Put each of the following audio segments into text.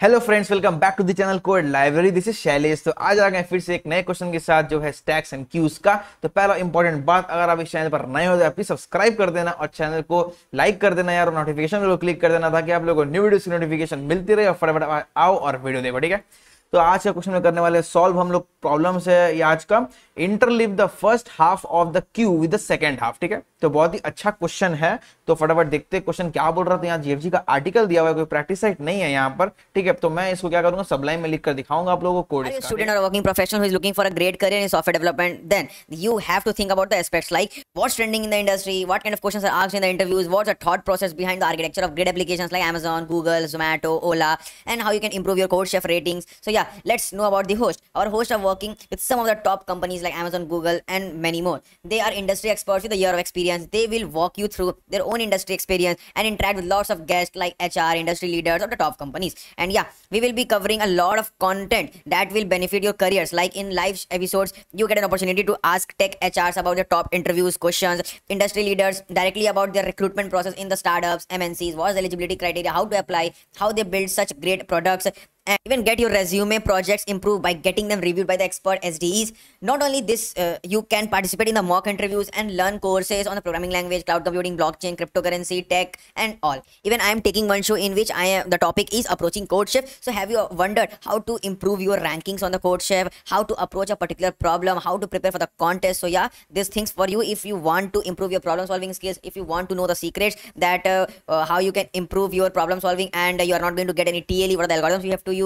Hello friends welcome back to the channel code library this is Shailesh तो आज आ गए फिर से एक नए क्वेश्चन के साथ जो है स्टैक्स एंड क्यूज का। तो पहला इंपॉर्टेंट बात, अगर आप इस चैनल पर नए हो तो प्लीज़ सब्सक्राइब कर देना और चैनल को लाइक कर देना यार और नोटिफिकेशन को क्लिक कर देना ताकि आप लोगों को न्यू वीडियो की नोटिफिकेशन मिलती रहे और फटाफट आओ और वीडियो देखो, ठीक है? तो आज का क्वेश्चन करने वाले सॉल्व हम लोग प्रॉब्लम्स है ये आज का। Interleave the first half of the queue with the second half ठीक है? तो बहुत ही अच्छा क्वेश्चन है। तो फटाफट देखते हैं क्वेश्चन क्या बोल रहा था यहाँ जीएफजी का आर्टिकल दिया हुआ है कोई प्रैक्टिस साइट नहीं है यहाँ पर ठीक है? तो मैं इसको क्या करूँगा? सबलाइन में लिख कर दिखाऊँगा आप लोगों को कोड स्टूडेंट और working professional is looking for a great career in software development then you have to think about the aspects like what's trending in the industry what kind of questions are asked in the interviews what's the thought process behind the architecture of great applications like Amazon, Google, Zomato, Ola and how you can improve your code chef ratings. So yeah, let's know about the host. Our hosts are working with some of the top companies like Amazon, Google and many more. They are industry experts with a year of experience. They will walk you through their own industry experience and interact with lots of guests like HR, industry leaders of the top companies. And yeah, we will be covering a lot of content that will benefit your careers. Like in live episodes, you get an opportunity to ask tech HRs about their top interviews, questions, industry leaders directly about their recruitment process in the startups, MNCs, what's eligibility criteria, how to apply, how they build such great products, and even get your resume projects improved by getting them reviewed by the expert SDEs. Not only this, uh, you can participate in the mock interviews and learn courses on the programming language, cloud computing, blockchain, cryptocurrency, tech, and all. Even I am taking one show in which I am the topic is approaching CodeChef. So have you wondered how to improve your rankings on the CodeChef, how to approach a particular problem, how to prepare for the contest? So yeah, these things for you if you want to improve your problem solving skills, if you want to know the secrets that uh, uh, how you can improve your problem solving and you are not going to get any TLE, what are the algorithms you have to use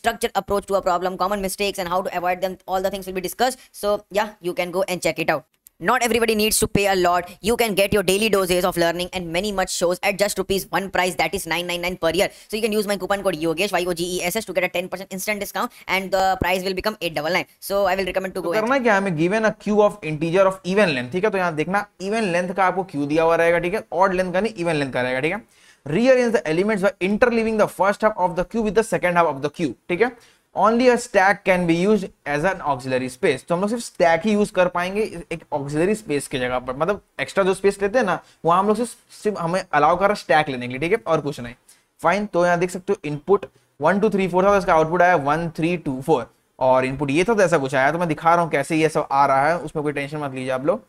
structured approach to a problem common mistakes and how to avoid them all the things will be discussed so yeah you can go and check it out not everybody needs to pay a lot. You can get your daily doses of learning and many much shows at just rupees one price that is 999 per year. So you can use my coupon code Yogesh Y O G E S S to get a 10% instant discount and the price will become 899. So I will recommend to go. तो करना क्या हमें given a queue of integer of even length ठीक है तो यहाँ देखना even length का आपको queue दिया हुआ रहेगा ठीक है odd length का नहीं even length का रहेगा ठीक है rearrange the elements by interleaving the first half of the queue with the second half of the queue, ठीक है? Only a stack can be used as an auxiliary space. तो हम लोग सिर्फ़ stack ही यूज़ कर पाएँगे एक auxiliary space की जगह पर। मतलब एक्स्ट्रा जो स्पेस लेते हैं ना, वहाँ हम लोग सिर्फ़ सिर्फ़ हमें अलाउ कर स्टैक लेने के लिए, ठीक है? और कुछ नहीं। फाइन तो यहाँ देख सकते हो input one two three four था तो इसका आउटपुट आया वन थ्री टू फोर और इनपुट ये था तो ऐसा कुछ आया। तो मैं दिखा रहा हूँ कैसे ये सब आ रहा है, उसमें कोई टेंशन मत लीजिए आप लोग।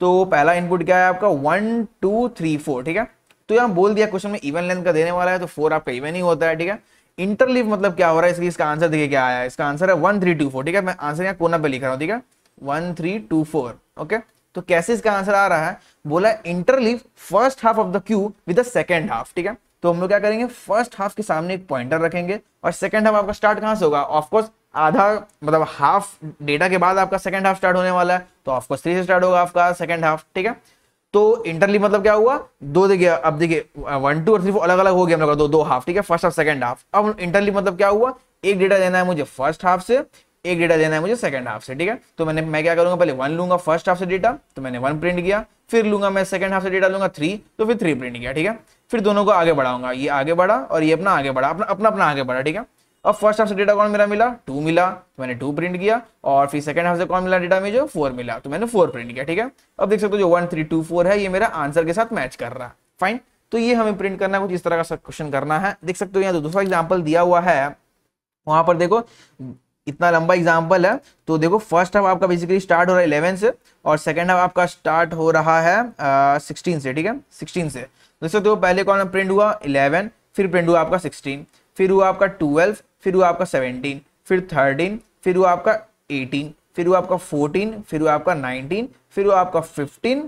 तो पहला इनपुट क्या है आपका? वन टू थ्री फोर ठीक है? तो यहाँ बोल दिया क्वेश्चन में इवन लेंथ का देने वाला है तो फोर आपका इवन ही होता है, ठीक है? इंटरलीव मतलब क्या हो रहा है? इसकी इसका आंसर देखिए क्या आया इसका आंसर है वन थ्री टू फोर ठीक है? मैं आंसर यहाँ कोना पे लिख रहा हूँ, ठीक है? One three two four okay तो कैसे इसका आंसर आ रहा है? बोला interleave first half of the queue with the second half ठीक है? तो हम लोग क्या करेंगे? फ़र्स्ट हाफ़ के सामने एक पॉइंटर रखेंगे, और सेकेंड हाफ़ आपका स्टार्ट कहाँ से होगा? ऑफकोर्स आधा मतलब हाफ़ डेटा के बाद आपका सेकेंड हाफ़ स्टार्ट होने वाला है तो ऑफकोर्स थ्री से स्टार्ट होगा आपका सेकेंड हाफ़ ठीक है? तो इंटरली मतलब क्या हुआ? दो देखिए, अब देखिए वन टू और थ्री अलग अलग हो गया हम लोग दो दो हाफ़ ठीक है? फ़र्स्ट हाफ़ सेकंड हाफ़ अब इंटरली मतलब क्या हुआ? एक डेटा देना है मुझे फ़र्स्ट हाफ़ से, एक डेटा देना है मुझे सेकंड हाफ़ से, ठीक है? तो मैंने, मैं क्या करूँगा? पहले वन लूँगा फ़र्स्ट हाफ़ से डेटा तो मैंने वन प्रिंट किया, फिर लूँगा मैं सेकंड हाफ़ से डेटा लूँगा थ्री तो फिर थ्री प्रिंट किया, ठीक है? फिर दोनों को आगे बढ़ाऊँगा, ये आगे बढ़ा और ये अपना आगे बढ़ा, अपना अपना अपना आगे बढ़ा, ठीक है? अब फ़र्स्ट हाफ़ से डेटा कौन मेरा मिला। टू मिला तो मैंने टू प्रिंट किया, और फिर सेकंड हाफ़ से कौन मिला डेटा में जो फोर मिला तो मैंने फोर प्रिंट किया, ठीक है? अब देख सकते हो जो वन थ्री टू फोर है, ये मेरा आंसर के साथ मैच कर रहा। है फाइन तो ये हमें प्रिंट करना है, कुछ इस तरह का क्वेश्चन करना है। देख सकते हो यहाँ दूसरा एग्ज़ाम्पल दिया हुआ है, वहाँ पर देखो, इतना लंबा एग्ज़ाम्पल है तो देखो फ़र्स्ट हाफ़ आपका बेसिकली स्टार्ट हो रहा है इलेवन से, और सेकेंड हाफ़ आपका स्टार्ट हो रहा है सिक्सटीन से, ठीक है? सिक्सटीन से। देख सकते हो पहले कौन प्रिंट हुआ इलेवन फिर प्रिंट हुआ आपका सिक्सटीन फिर हुआ आपका ट्वेल्व फिर हुआ आपका सेवनटीन फिर थर्टीन फिर हुआ आपका एटीन फिर हुआ आपका फोर्टीन फिर हुआ आपका नाइनटीन फिर हुआ आपका फिफ्टीन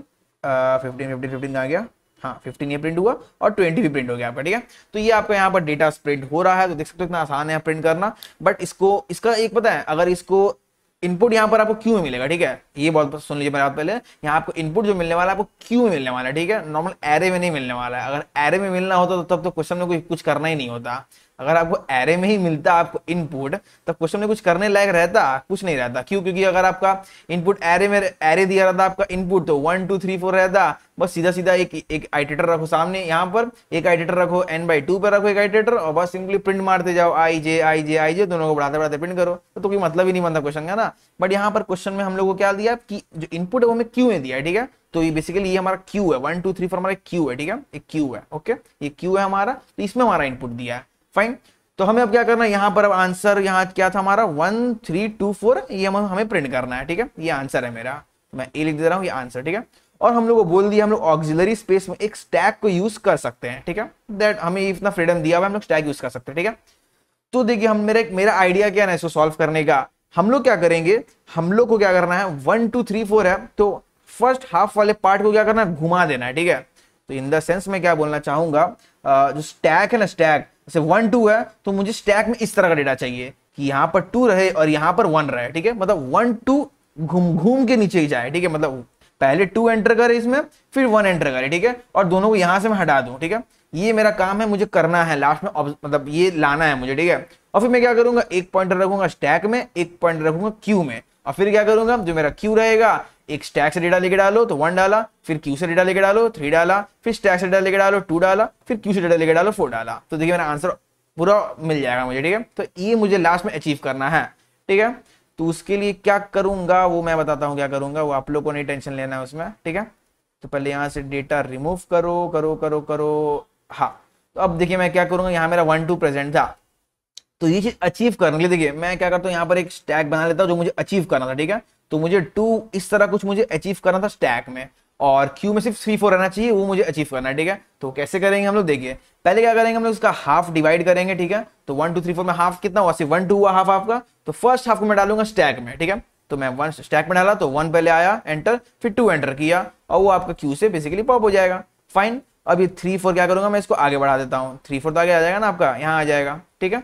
फिफ्टीन फिफ्टीन फिफ्टीन आ गया। हाँ फिफ्टीन ये प्रिंट हुआ और ट्वेंटी भी प्रिंट हो गया आपका, ठीक है? तो ये आपका यहाँ पर डेटा प्रिंट हो रहा है तो देख सकते हो इतना आसान है प्रिंट करना। बट इसको, इसका एक पता है, अगर इसको इनपुट यहाँ पर आपको क्यू में मिलेगा, ठीक है? ये बहुत सुन लीजिए मेरे पहले। यहाँ आपको इनपुट जो मिलने वाला है, आपको क्यू में मिलने वाला है, ठीक है? नॉर्मल एरे में नहीं मिलने वाला है। अगर एरे में मिलना होता तो तब तो क्वेश्चन में कुछ करना ही नहीं होता। अगर आपको एरे में ही मिलता आपको इनपुट तो क्वेश्चन में कुछ करने लायक रहता कुछ नहीं रहता। क्यों? क्योंकि अगर आपका इनपुट एरे में एरे दिया रहता आपका इनपुट तो वन टू थ्री फोर रहता। बस सीधा सीधा एक एक आइटेटर रखो सामने यहाँ पर एक आइटेटर रखो एन बाई टू पर रखो एक आइटेटर और बस सिंपली प्रिंट मारते जाओ। आई जे आई जे आई जे दोनों को बढ़ाते बढ़ाते प्रिंट करो। तो, तो कोई मतलब ही नहीं बनता क्वेश्चन का ना। बट यहाँ पर क्वेश्चन में हम लोग को क्या दिया कि जो इनपुट है वो हमें क्यू में दिया ठीक है? तो ये बेसिकली ये हमारा क्यू है। वन टू थ्री फोर हमारा क्यू है ठीक है? एक क्यू है ओके ये क्यू है हमारा तो इसमें हमारा इनपुट दिया है। फाइन तो हमें अब क्या करना है? यहाँ पर अब आंसर यहाँ क्या था हमारा? वन थ्री टू फोर ये हम हमें प्रिंट करना है, ठीक है? ये आंसर है मेरा। तो मैं ए लिख दे रहा हूँ, ये आंसर ठीक है? और हम लोग को बोल दिया, हम लोग ऑक्सिलरी स्पेस में एक स्टैक को यूज़ कर सकते हैं, ठीक है? दैट हमें इतना फ्रीडम दिया हुआ हम लोग स्टैक यूज़ कर सकते हैं, ठीक है? तो देखिए, हम मेरे मेरा आइडिया क्या है इसको सॉल्व करने का? हम लोग क्या करेंगे? हम लोग को क्या करना है? वन टू थ्री फोर है। तो फ़र्स्ट हाफ़ वाले पार्ट को क्या करना है? घुमा देना है, ठीक है? तो इन द सेंस में क्या बोलना चाहूँगा? जो स्टैक है ना स्टैक जैसे वन टू है तो मुझे स्टैक में इस तरह का डेटा चाहिए कि यहाँ पर टू रहे और यहाँ पर वन रहे, ठीक है? मतलब वन टू घूम घूम के नीचे ही जाए, ठीक है? मतलब पहले टू एंटर करे इसमें, फिर वन एंटर करे, ठीक है? और दोनों को यहाँ से मैं हटा दूँ, ठीक है? ये मेरा काम है, मुझे करना है लास्ट में मतलब ये लाना है मुझे, ठीक है? और फिर मैं क्या करूँगा? एक पॉइंटर रखूँगा स्टैक में, एक पॉइंटर रखूँगा क्यू में। और फिर क्या करूँगा? जो मेरा क्यू रहेगा एक स्टैक से डेटा लेके डालो तो वन डाला, फिर क्यू से डेटा लेके डालो थ्री डाला, फिर स्टैक से डेटा लेके डालो टू डाला, फिर क्यू से डेटा लेके डालो फोर डाला। तो देखिए मेरा आंसर पूरा मिल जाएगा मुझे, ठीक है? तो ये मुझे लास्ट में अचीव करना है, ठीक है? तो उसके लिए क्या करूँगा, वो मैं बताता हूँ क्या करूँगा, वो आप लोग को नहीं टेंशन लेना है उसमें, ठीक है? तो पहले यहाँ से डेटा रिमूव करो करो करो करो हाँ। तो अब देखिए मैं क्या करूँगा, यहाँ मेरा वन टू प्रेजेंट था। तो ये चीज़ अचीव करने के लिए, देखिए, मैं क्या करता हूँ, यहाँ पर एक स्टैक बना लेता हूँ जो मुझे अचीव करना था, ठीक है? तो मुझे टू इस तरह कुछ मुझे अचीव करना था स्टैक में, और क्यू में सिर्फ़ थ्री फोर रहना चाहिए, वो मुझे अचीव करना है, ठीक है? तो कैसे करेंगे हम लोग? देखिए, पहले क्या करेंगे हम लोग उसका हाफ़ डिवाइड करेंगे, ठीक है? तो वन टू थ्री फोर में हाफ़ कितना हुआ? सिर्फ़ वन टू हुआ हाफ़ आपका। तो फ़र्स्ट हाफ़ को मैं डालूँगा स्टैक में, ठीक है? तो मैं वन स्टैक में डाला तो वन पहले आया एंटर फिर टू एंटर किया, और वो आपका क्यू से बेसिकली पॉप हो जाएगा। फाइन अब ये थ्री फोर क्या करूँगा, मैं इसको आगे बढ़ा देता हूँ। थ्री फोर तो आगे आ जाएगा ना आपका, यहाँ आ जाएगा, ठीक है?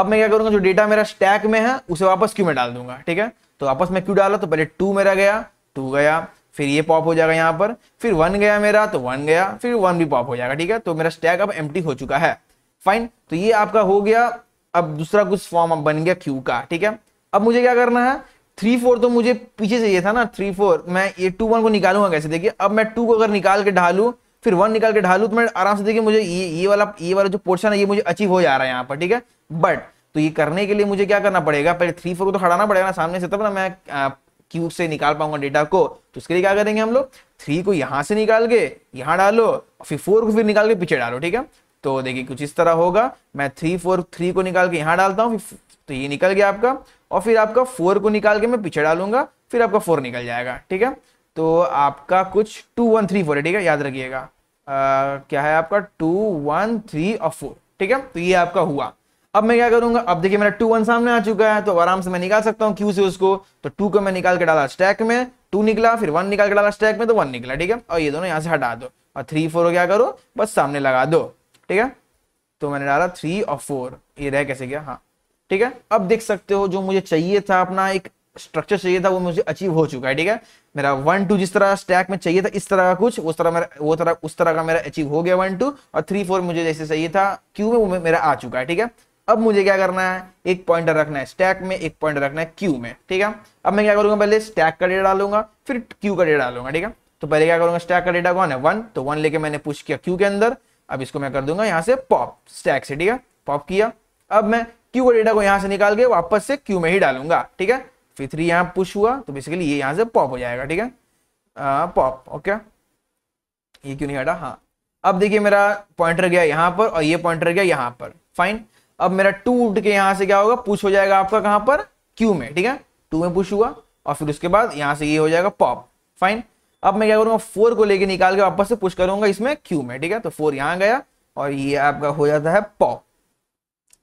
अब मैं क्या करूँगा, जो डेटा मेरा स्टैक में है, उसे वापस क्यू में डाल दूँगा, ठीक है? तो वापस मैं क्यू डाला तो पहले टू मेरा गया टू गया, फिर ये पॉप हो जाएगा यहाँ पर, फिर वन गया मेरा तो वन गया, फिर वन भी पॉप हो जाएगा, ठीक है? तो मेरा स्टैक अब एम्प्टी हो चुका है। फाइन तो ये आपका हो गया, अब दूसरा कुछ फॉर्म अब बन गया क्यू का, ठीक है? अब मुझे क्या करना है थ्री फोर तो मुझे पीछे चाहिए था ना थ्री फोर मैं ये टू वन को निकालूँगा कैसे? देखिए, अब मैं टू को अगर निकाल के ढालू फिर वन निकाल के ढालू तो मैं आराम से देखिए मुझे ये ये वाला ये वाला जो पोर्शन है, ये मुझे अचीव हो जा रहा है यहाँ पर, ठीक है? बट तो ये करने के लिए मुझे क्या करना पड़ेगा? पहले थ्री फोर को तो खड़ाना पड़ेगा ना सामने से, तब ना मैं क्यू से निकाल पाऊँगा डेटा को। तो उसके लिए क्या करेंगे हम लोग? थ्री को यहाँ से निकाल के, यहाँ डालो और फिर फोर को फिर निकाल के पीछे डालो, ठीक है? तो देखिए कुछ इस तरह होगा। मैं थ्री फोर थ्री को निकाल के यहाँ डालता हूँ तो ये निकल गया आपका। और फिर आपका फोर को निकाल के मैं पीछे डालूँगा, फिर आपका फोर निकल जाएगा, ठीक है? तो आपका कुछ टू वन थ्री फोर है, ठीक है? याद रखिएगा। क्या है आपका? टू वन थ्री और फोर ठीक है? तो ये आपका हुआ। अब मैं क्या करूँगा? अब देखिए, मेरा टू वन सामने आ चुका है तो आराम से मैं निकाल सकता हूँ क्यू से उसको। तो टू को मैं निकाल के डाला स्टैक में टू निकला, फिर वन निकाल के डाला स्टैक में तो वन निकला, ठीक है? और ये दोनों यहाँ से हटा दो। और थ्री फोर क्या करो? बस सामने लगा दो, ठीक है? तो मैंने डाला थ्री और फोर ये रह कैसे गया? हाँ ठीक है? अब देख सकते हो, जो मुझे चाहिए था अपना एक स्ट्रक्चर चाहिए था, वो मुझे अचीव हो चुका है, ठीक है? मेरा वन टू जिस तरह स्टैक में चाहिए था, इस तरह का कुछ, उस तरह मेरा, वो तरह, उस तरह का मेरा अचीव हो गया वन टू और थ्री फोर मुझे जैसे चाहिए था क्यू में वो मेरा आ चुका है, ठीक है? अब मुझे क्या करना है? एक पॉइंटर रखना है स्टैक में, एक पॉइंटर रखना है क्यू में, ठीक है? अब मैं क्या करूँगा पहले? स्टैक का डेटा डालूँगा, फिर क्यू का डेटा डालूँगा, ठीक है? तो पहले क्या करूँगा? स्टैक का डेटा कौन है वन तो वन लेके मैंने पुश किया क्यू के अंदर। अब इसको मैं कर दूँगा यहाँ से पॉप स्टैक से, ठीक है? पॉप किया। अब मैं क्यू का डेटा को यहाँ से निकाल के वापस से क्यू में ही डालूँगा, ठीक है? फिर थ्री यहाँ पुश हुआ तो बेसिकली ये यहाँ से पॉप हो जाएगा, ठीक है? पॉप ओके ये क्यों नहीं हटा? हाँ। अब देखिए मेरा पॉइंटर गया यहाँ पर और ये पॉइंटर गया यहाँ पर। फाइन अब मेरा टू उठ के यहाँ से क्या होगा? पुश हो जाएगा आपका कहाँ पर? क्यू में, ठीक है? टू में पुश हुआ और फिर उसके बाद यहाँ से ये हो जाएगा पॉप फाइन अब मैं क्या करूँगा? फोर को लेके निकाल के वापस से पुश करूँगा इसमें क्यू में, ठीक है? तो फोर यहाँ गया और ये आपका हो जाता है पॉप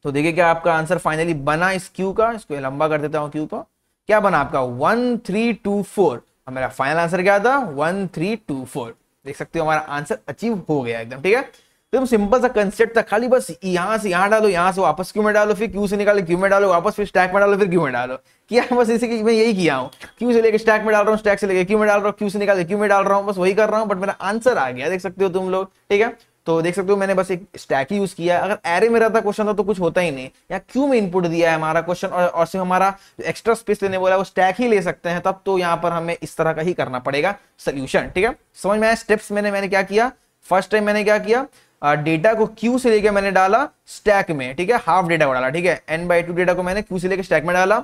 तो देखिए क्या आपका आंसर फाइनली बना इस क्यू का? इसको लंबा कर देता हूँ क्यू को। क्या बना आपका? One three two four. मेरा फाइनल आंसर क्या था? One three two four. देख सकते हो हमारा आंसर अचीव हो गया एकदम, ठीक है? एकदम सिंपल सा कंसेप्ट था, खाली बस यहाँ से यहाँ डालो, यहाँ से वापस क्यों में डालो, फिर क्यू से निकालो, क्यू में डालो, वापस फिर स्टैक में डालो, फिर क्यू में डालो? किया बस इसी की, मैं यही किया हूँ। क्यू से लेकर स्टैक में डाल रहा हूँ स्टैक से लेकर क्यू में डाल रहा हूँ, क्यू से निकाल, क्यू में डाल रहा हूँ, बस वही कर रहा हूँ बट मेरा आंसर आ गया, देख सकते हो तुम लोग, ठीक है? तो देख सकते हो मैंने बस एक स्टैक ही यूज़ किया अगर एरे में रहता क्वेश्चन था तो कुछ होता ही नहीं। या क्यू में इनपुट दिया है हमारा क्वेश्चन और, और सिर्फ़ हमारा एक्स्ट्रा स्पेस लेने बोला वो स्टैक ही ले सकते हैं। तब तो यहाँ पर हमें इस तरह का ही करना पड़ेगा सोल्यूशन ठीक है? समझ में आया? स्टेप्स मैंने मैंने क्या किया? फ़र्स्ट टाइम मैंने क्या किया? डेटा को क्यू से लेकर मैंने डाला स्टैक में ठीक है? हाफ़ डेटा को डाला ठीक है? एन बाई टू डेटा को मैंने क्यू से लेकर स्टैक में डाला।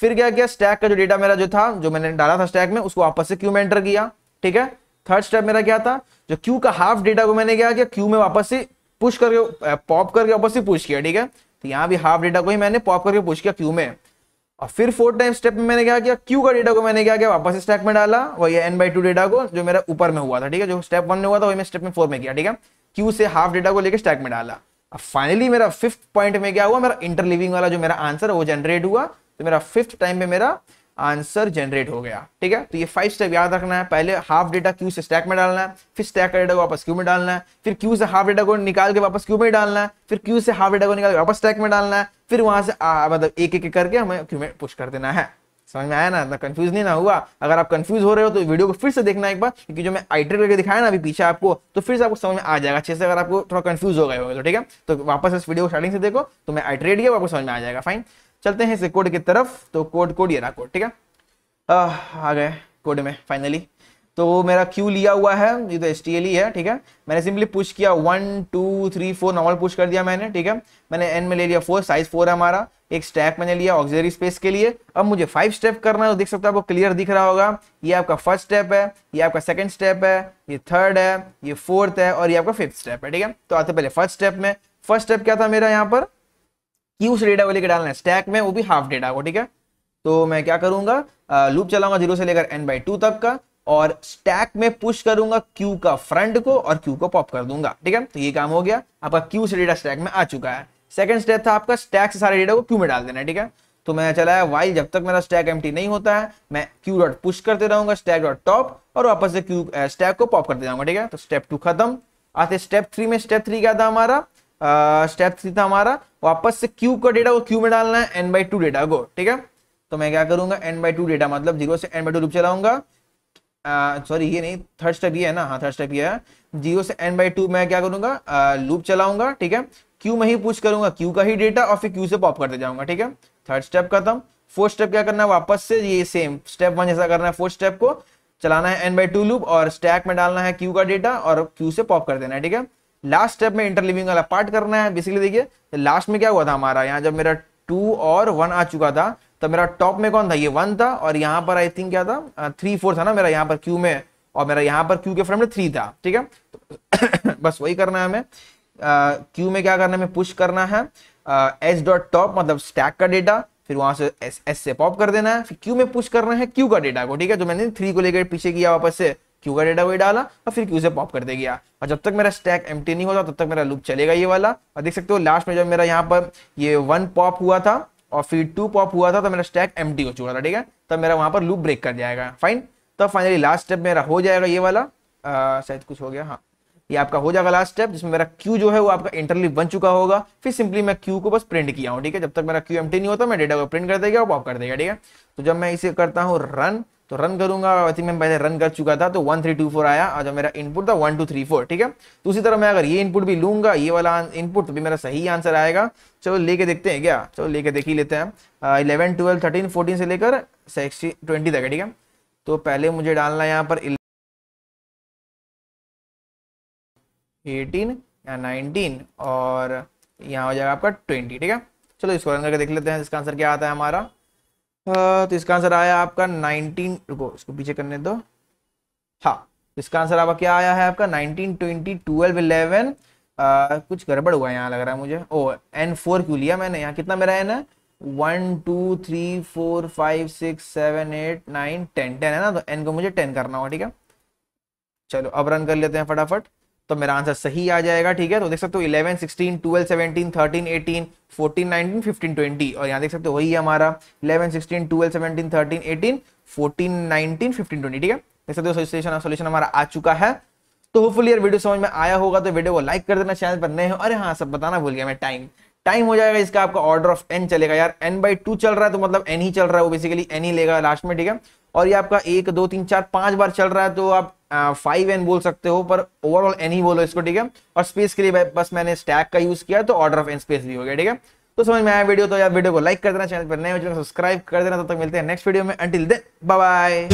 फिर क्या किया? स्टैक का जो डेटा मेरा जो था जो मैंने डाला था स्टैक में उसको वापस से क्यू में एंटर किया ठीक है? थर्ड स्टेप मेरा क्या था? जो क्यू का हाफ़ डेटा को मैंने क्या किया? क्यू में वापस से पुश करके पॉप करके वापस से पुश किया, ठीक है? तो यहाँ भी हाफ़ डेटा को ही मैंने पॉप करके पुश किया क्यू में। और फिर फोर्थ टाइम स्टेप में मैंने क्या किया? क्यू का डेटा को मैंने क्या किया? वापस स्टैक में डाला, वही एन बाई टू डेटा को, जो मेरा ऊपर में हुआ था, ठीक है? जो स्टेप वन में हुआ था, वही मैं स्टेप में फोर में किया, ठीक है? क्यू से हाफ़ डेटा को लेकर स्टैक में डाला। अब फाइनली मेरा फिफ्थ पॉइंट में क्या हुआ? मेरा इंटरलिविंग वाला जो मेरा आंसर है, वो जनरेट हुआ। तो मेरा फिफ्थ टाइम में मेरा आंसर जनरेट हो गया, ठीक है? तो ये फाइव स्टेप याद रखना है। पहले हाफ़ डेटा क्यू से स्टैक में डालना है, फिर स्टैक का डेटा को वापस क्यू में डालना है, फिर क्यू से हाफ़ डेटा को निकाल के वापस क्यू में डालना है, फिर क्यू से हाफ़ डेटा को निकाल के वापस स्टैक में डालना है, फिर वहाँ से मतलब एक एक करके हमें क्यू में पुश कर देना है। समझ में आया ना? इतना कंफ्यूज नहीं ना हुआ। अगर आप कंफ्यूज हो रहे हो तो वीडियो को फिर से देखना एक बार, क्योंकि जो मैं आइट्रेट करके दिखाया ना अभी पीछे आपको तो फिर से आपको समझ में आ जाएगा अच्छे से, अगर आपको थोड़ा कंफ्यूज हो गए होगा तो ठीक है? तो वापस इस वीडियो को स्टार्टिंग से देखो तो मैं आइट्रेट किया आपको समझ में आ जाएगा फाइन चलते हैं इस कोड की तरफ़। तो कोड कोड ये रहा कोड ठीक है? आ गए कोड में फाइनली तो मेरा क्यू लिया हुआ है, ये तो एस ही है, ठीक है? मैंने सिंपली पुश किया one two three four normal push कर दिया मैंने, ठीक है? मैंने एन में ले लिया फोर साइज़ फोर है हमारा। एक स्टैक मैंने लिया ऑक्सिलरी स्पेस के लिए। अब मुझे फाइव स्टेप करना है तो देख सकते हो आपको क्लियर दिख रहा होगा। ये आपका फ़र्स्ट स्टेप है, ये आपका सेकंड स्टेप है, ये थर्ड है, ये फोर्थ है, और ये आपका फिफ्थ स्टेप है, ठीक है? तो आते पहले फ़र्स्ट स्टेप में। फ़र्स्ट स्टेप क्या था मेरा यहाँ पर? क्यू से डेटा को लेकर डालना है स्टैक में वो भी हाफ़ डेटा को, ठीक है? तो मैं क्या करूँगा लूप चलाऊँगा ज़ीरो से लेकर एन बाई टू तक का, और स्टैक में पुश करूँगा क्यू का फ्रंट को और क्यू को पॉप कर दूँगा, ठीक है? तो ये काम हो गया, आपका क्यू से डेटा स्टैक में आ चुका है। सेकंड स्टेप था आपका स्टैक से सारे डेटा को क्यू में डाल देना ठीक है? तो मैं चलाया वाइल जब तक मेरा स्टैक एम्प्टी नहीं होता है, मैं क्यू डॉट पुश करते रहूँगा स्टैक डॉट टॉप और वापस से क्यू स्टैक को पॉप करते जाऊँगा, ठीक है? तो स्टेप टू खत्म। आते स्टेप थ्री में स्टेप थ्री क्या था हमारा? स्टेप थ्री था हमारा, वापस से क्यू का डेटा को क्यू में डालना है एन बाई टू डेटा को ठीक है? तो मैं क्या करूँगा एन बाई टू डेटा मतलब ज़ीरो से एन बाई टू लूप चलाऊँगा। सॉरी ये नहीं थर्ड स्टेप ये है ना? हाँ थर्ड स्टेप ये है। ज़ीरो से एन बाई टू मैं क्या करूँगा लूप चलाऊँगा, ठीक है? क्यू में ही पूछ करूँगा क्यू का ही डेटा और फिर क्यू से पॉप करते जाऊँगा, ठीक है? थर्ड स्टेप खत्म। फोर्थ स्टेप क्या करना है, वापस से ये सेम स्टेप वन जैसा करना है फोर्थ स्टेप को चलाना है एन बाई टू लूप और स्टैक में डालना है क्यू का डेटा और क्यू से पॉप कर देना है, ठीक है? लास्ट स्टेप में इंटरलिविंग वाला पार्ट करना है बेसिकली देखिए लास्ट में क्या हुआ था हमारा? यहाँ जब मेरा टू और वन आ चुका था तो मेरा टॉप में कौन था? ये वन था, और यहाँ पर आई थिंक क्या था? थ्री फोर था ना मेरा यहाँ पर क्यू में, और मेरा यहाँ पर क्यू के फ्रंट में थ्री था, ठीक है? तो बस वही करना है हमें। क्यू में क्या करना है? पुश करना है। एस डॉट टॉप मतलब स्टैक का डेटा फिर वहाँ से एस एस से पॉप कर देना है। फिर क्यू में पुश करना है क्यू का डेटा को, ठीक है? जो मैंने थ्री को लेकर पीछे किया वापस से क्यू का डेटा वही डाला? और फिर क्यू से पॉप कर दे गया? और जब तक मेरा स्टैक एम नहीं होता, तब तक मेरा लूप चलेगा ये वाला। और देख सकते हो लास्ट में जब मेरा यहाँ पर ये वन पॉप हुआ था, और फिर टू पॉप हुआ था तो मेरा स्टैक एम हो चुका था, ठीक है? तब मेरा वहाँ पर लूप ब्रेक कर जाएगा। फाइन तब फाइनली लास्ट स्टेप मेरा हो जाएगा ये वाला। शायद कुछ हो गया हाँ। ये आपका हो जाएगा लास्ट स्टेप जिसमें मेरा क्यू जो है वो आपका इंटरलिप बन चुका होगा। फिर सिंपली मैं क्यू को बस प्रिंट किया हूँ, ठीक है? जब तक मेरा क्यू एमटी नहीं होता, मैं डेटा को प्रिंट कर देगा और पॉप कर देगा, ठीक है? तो जब मैं इसे करता हूँ रन तो रन करूँगा आई थिंक मैं पहले रन कर चुका था तो वन थ्री टू फोर आया। और जब मेरा इनपुट था वन टू थ्री फोर ठीक है? तो उसी तरह मैं अगर ये इनपुट भी लूँगा, ये वाला इनपुट तो भी मेरा सही आंसर आएगा। चलो, लेके देखते हैं क्या? चलो, लेके देख ही लेते हैं। इलेवन ट्वेल्व थर्टीन फोर्टीन से लेकर सिक्सटी ट्वेंटी तक है, ठीक है? तो पहले मुझे डालना है यहाँ पर एटीन या नाइनटीन और यहाँ हो जाएगा आपका ट्वेंटी ठीक है? चलो, इसको रन करके देख लेते हैं, इसका आंसर क्या आता है हमारा? तो इसका आंसर आया आपका 19 रुको, इसको पीछे करने दो। हाँ इसका आंसर आपका क्या आया है आपका? 19 20 12 11 कुछ गड़बड़ हुआ है यहाँ लग रहा है मुझे। ओ एन फोर क्यों लिया मैंने? यहाँ कितना मेरा एन है? One two three four five six seven eight nine ten ten है ना? तो एन को मुझे टेन करना होगा, ठीक है? चलो, अब रन कर लेते हैं फटाफट। तो मेरा आंसर सही आ जाएगा, ठीक है? तो देख सकते हो eleven sixteen twelve seventeen thirteen eighteen fourteen nineteen fifteen twenty और यहाँ देख सकते हो, वही हमारा eleven sixteen twelve seventeen thirteen eighteen fourteen nineteen fifteen twenty ठीक है? देख सकते हो सोल्यूशन सोल्यूशन हमारा आ चुका है। तो होपफुली यार वीडियो समझ में आया होगा तो वीडियो को लाइक कर देना चैनल पर नए हो। अरे हाँ सब बताना भूल गया मैं टाइम टाइम हो जाएगा, इसका आपका ऑर्डर ऑफ़ एन चलेगा यार। एन बाई टू चल रहा है तो मतलब एन ही चल रहा है, वो बेसिकली एन ही लेगा लास्ट में, ठीक है? और ये आपका एक, दो, तीन, चार, पाँच बार चल रहा है तो आप फाइव एन बोल सकते हो, पर ओवरऑल एन ही बोलो इसको, ठीक है? और स्पेस के लिए बस मैंने स्टैक का यूज़ किया तो ऑर्डर ऑफ़ एन स्पेस भी हो गया, ठीक है? तो समझ में आया वीडियो? तो यार वीडियो को लाइक कर देना चैनल पर नए सब्सक्राइब कर देना, तब तो तक मिलते हैं नेक्स्ट वीडियो में। Until then bye